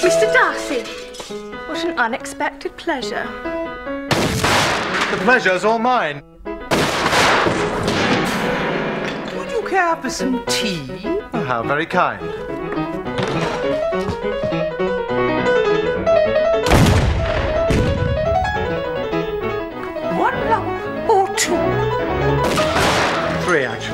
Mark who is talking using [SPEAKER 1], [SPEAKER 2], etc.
[SPEAKER 1] Mr. Darcy, what an unexpected pleasure.
[SPEAKER 2] The pleasure's all mine.
[SPEAKER 3] Would you care for some tea?
[SPEAKER 2] Oh, how very kind. One lump or two? Three, actually.